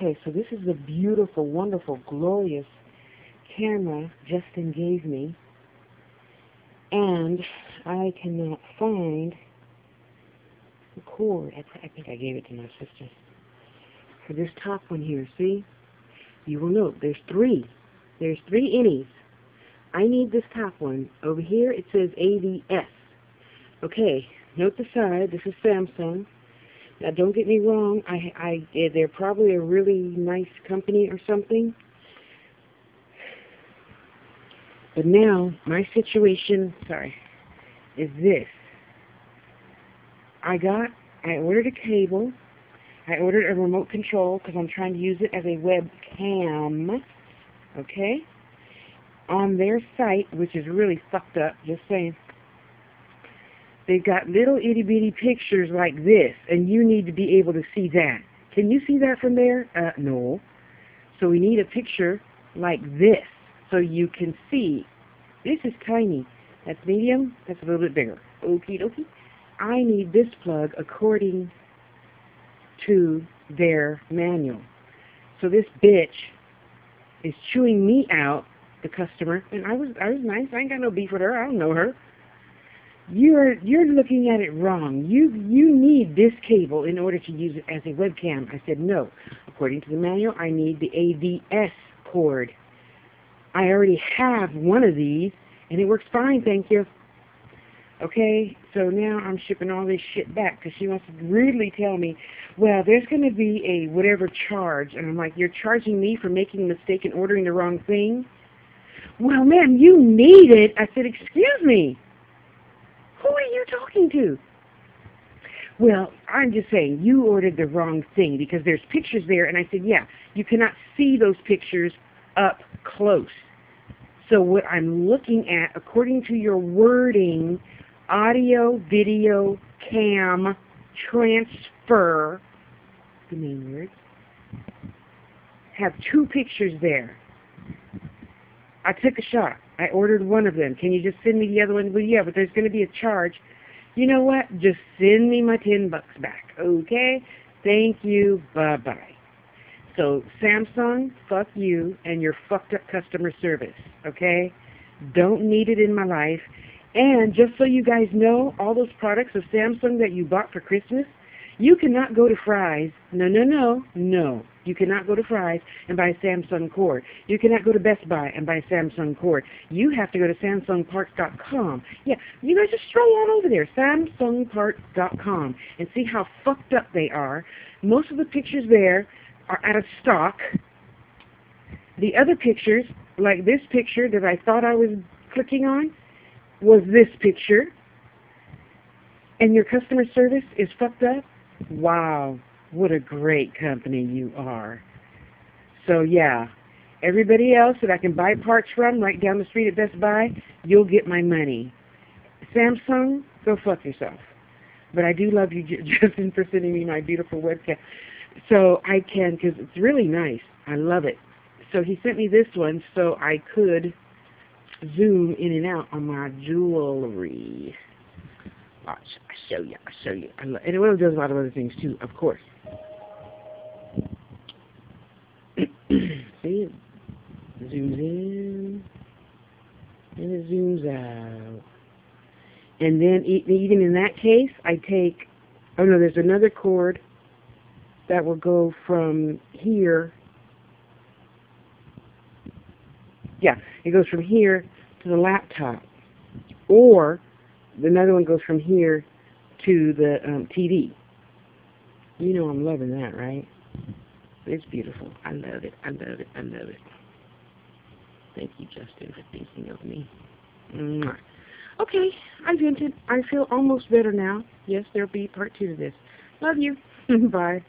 Okay, so this is the beautiful, wonderful, glorious camera Justin gave me. And I cannot find the cord. I, I think I gave it to my sister. For this top one here, see? You will note there's three. There's three innies. I need this top one. Over here it says AVS. Okay, note the side. This is Samsung. Now, don't get me wrong. I, I, eh, they're probably a really nice company or something. But now, my situation, sorry, is this. I got, I ordered a cable. I ordered a remote control because I'm trying to use it as a webcam. Okay? On their site, which is really fucked up, just saying. They've got little itty bitty pictures like this, and you need to be able to see that. Can you see that from there? Uh, no. So we need a picture like this so you can see. This is tiny. That's medium. That's a little bit bigger. Okie dokie. I need this plug according to their manual. So this bitch is chewing me out, the customer, and I was I was nice. I ain't got no beef with her. I don't know her. You're you're looking at it wrong. You you need this cable in order to use it as a webcam. I said no. According to the manual, I need the AVS cord. I already have one of these, and it works fine, thank you. Okay, so now I'm shipping all this shit back because she wants to rudely tell me, well, there's going to be a whatever charge. And I'm like, you're charging me for making a mistake and ordering the wrong thing? Well, ma'am, you need it. I said, excuse me. Who are you talking to? Well, I'm just saying, you ordered the wrong thing because there's pictures there. And I said, yeah, you cannot see those pictures up close. So what I'm looking at, according to your wording, audio, video, cam, transfer, the main words, have two pictures there. I took a shot. I ordered one of them. Can you just send me the other one? Well, yeah, but there's going to be a charge. You know what? Just send me my 10 bucks back, okay? Thank you. Bye-bye. So, Samsung, fuck you and your fucked up customer service, okay? Don't need it in my life. And just so you guys know, all those products of Samsung that you bought for Christmas, you cannot go to Fry's. No, no, no, no. You cannot go to Fry's and buy a Samsung cord. You cannot go to Best Buy and buy a Samsung cord. You have to go to SamsungParts.com. Yeah, you guys just stroll on over there, SamsungParts.com, and see how fucked up they are. Most of the pictures there are out of stock. The other pictures, like this picture that I thought I was clicking on, was this picture. And your customer service is fucked up? Wow, what a great company you are. So yeah, everybody else that I can buy parts from right down the street at Best Buy, you'll get my money. Samsung, go fuck yourself. But I do love you, Justin, for sending me my beautiful webcam. So I can, because it's really nice. I love it. So he sent me this one so I could zoom in and out on my jewelry. I show you, I show you. I love, and it does a lot of other things too, of course. See, it zooms in, and it zooms out. And then even in that case, I take, oh no, there's another cord that will go from here. Yeah, it goes from here to the laptop. Or another one goes from here to the um, TV. You know I'm loving that, right? It's beautiful. I love it. I love it. I love it. Thank you, Justin, for thinking of me. Mwah. Okay, I vented. I feel almost better now. Yes, there'll be part two to this. Love you. Bye.